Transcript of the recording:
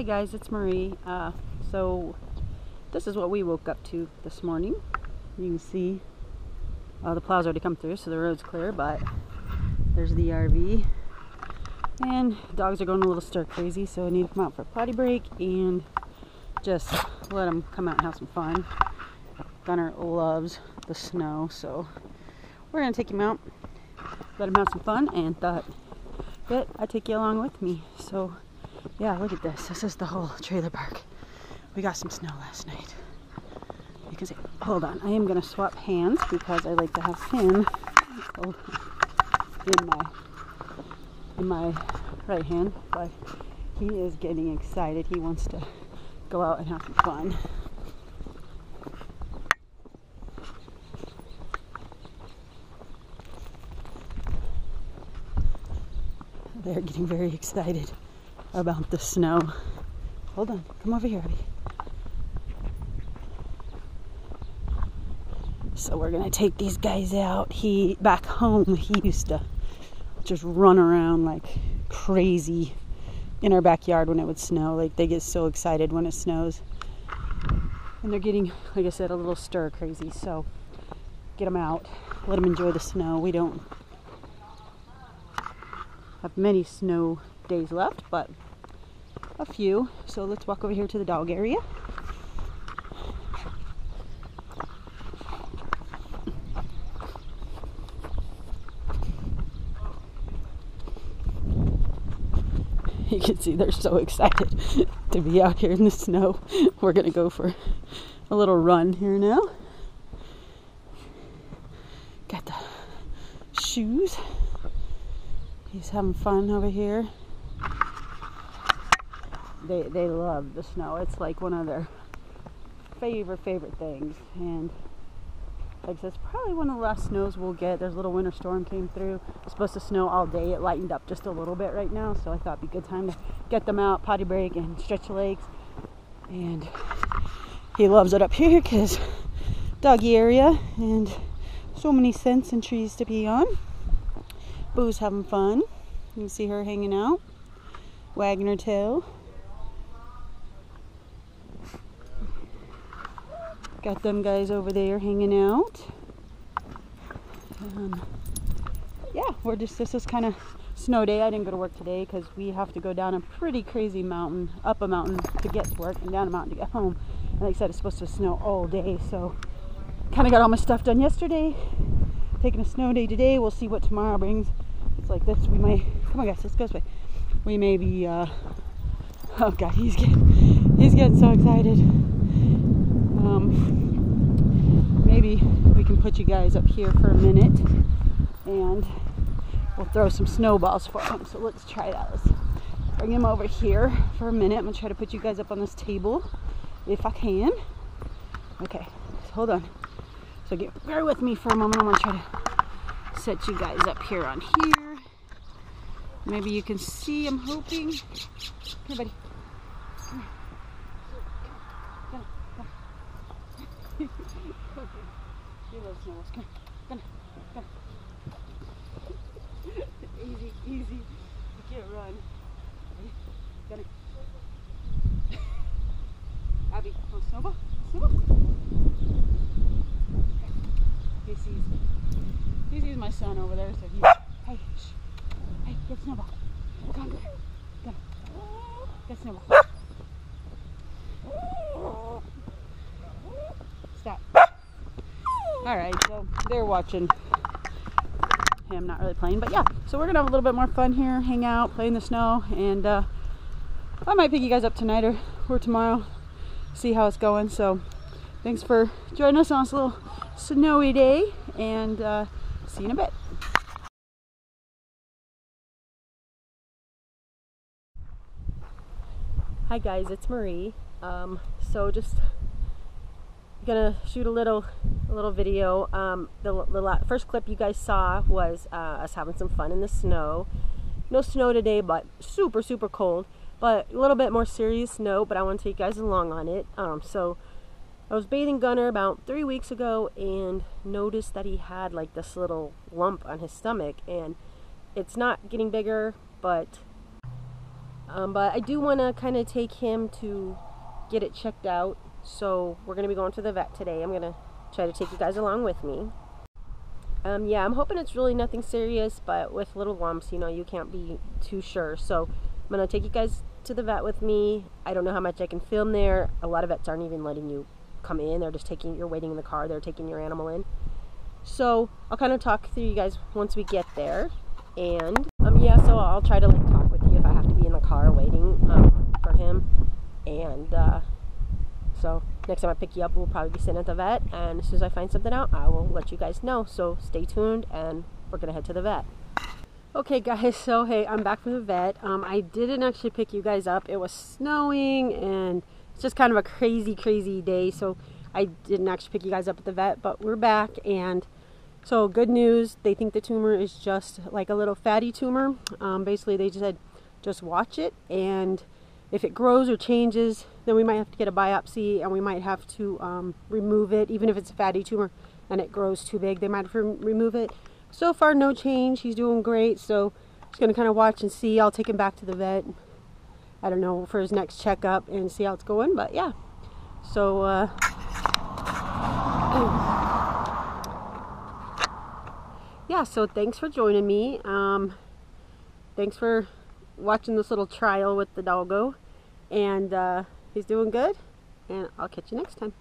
Hi guys, it's Marie. Uh, so this is what we woke up to this morning. You can see uh, the plow's already come through, so the road's clear, but there's the RV. And dogs are going a little stir crazy, so I need to come out for a potty break and just let them come out and have some fun. Gunner loves the snow, so we're gonna take him out, let him have some fun, and thought that I'd take you along with me. So yeah, look at this. This is the whole trailer park. We got some snow last night. You can see. Hold on. I am going to swap hands because I like to have him in my in my right hand, but he is getting excited. He wants to go out and have some fun. They're getting very excited about the snow. Hold on, come over here, Abby. So we're gonna take these guys out. He back home he used to just run around like crazy in our backyard when it would snow. Like they get so excited when it snows. And they're getting, like I said, a little stir crazy. So get them out, let them enjoy the snow. We don't have many snow days left, but a few. So let's walk over here to the dog area. You can see they're so excited to be out here in the snow. We're gonna go for a little run here now. Got the shoes. He's having fun over here. They they love the snow. It's like one of their favorite favorite things. And like I said, it's probably one of the last snows we'll get. There's a little winter storm came through. It's supposed to snow all day. It lightened up just a little bit right now, so I thought it'd be a good time to get them out, potty break, and stretch the legs. And he loves it up here because doggy area and so many scents and trees to be on. Boo's having fun. You can see her hanging out, wagging her tail. Got them guys over there hanging out. Um, yeah, we're just, this is kind of snow day. I didn't go to work today because we have to go down a pretty crazy mountain, up a mountain to get to work and down a mountain to get home. And like I said, it's supposed to snow all day, so kind of got all my stuff done yesterday. Taking a snow day today. We'll see what tomorrow brings. It's like this. We may, come on guys, let's go this way. We may be, uh, oh god, he's getting, he's getting so excited. Um, maybe we can put you guys up here for a minute and we'll throw some snowballs for him. So let's try that. Bring him over here for a minute. I'm gonna try to put you guys up on this table if I can. Okay, so hold on. So get bear with me for a moment. I'm gonna try to set you guys up here on here. Maybe you can see, I'm hoping. Here, buddy. Come here. Come, come. okay. He loves snowballs. Come, come, come. easy, easy. You can't run. Ready? Got it. Abby, want snowball? Snowball? He sees, he sees my son over there, so he's, hey, shh. Hey, get snowball. Come on, come on. Get snowball. Stop. All right, so they're watching him, not really playing, but yeah. So we're gonna have a little bit more fun here, hang out, play in the snow, and uh, I might pick you guys up tonight or, or tomorrow, see how it's going. So thanks for joining us on this little snowy day, and uh, see you in a bit. Hi guys, it's Marie. Um, so just gonna shoot a little a little video. Um, the, the first clip you guys saw was uh, us having some fun in the snow. No snow today, but super super cold. But a little bit more serious snow. But I want to take you guys along on it. Um, so I was bathing Gunner about three weeks ago and noticed that he had like this little lump on his stomach, and it's not getting bigger, but Um, but I do want to kind of take him to get it checked out. So we're going to be going to the vet today. I'm going to try to take you guys along with me. Um, yeah, I'm hoping it's really nothing serious, but with little lumps, you know, you can't be too sure. So I'm going to take you guys to the vet with me. I don't know how much I can film there. A lot of vets aren't even letting you come in. They're just taking, you're waiting in the car, they're taking your animal in. So I'll kind of talk through you guys once we get there. And um, yeah, so I'll try to like talk with you if I have to be in the car waiting um, for him. And uh, so next time I pick you up, we'll probably be sitting at the vet. And as soon as I find something out, I will let you guys know. So stay tuned and we're going to head to the vet. Okay guys, so hey, I'm back from the vet. Um, I didn't actually pick you guys up. It was snowing and it's just kind of a crazy, crazy day. So I didn't actually pick you guys up at the vet, but we're back and so good news, they think the tumor is just like a little fatty tumor. Um, basically, they just said just watch it, and if it grows or changes, then we might have to get a biopsy, and we might have to um, remove it, even if it's a fatty tumor and it grows too big. They might have to remove it. So far, no change. He's doing great. So just gonna kind of watch and see. I'll take him back to the vet. I don't know for his next checkup and see how it's going. But yeah, so. Uh, yeah, so thanks for joining me. Um, thanks for watching this little trial with the doggo. And uh, he's doing good. And I'll catch you next time.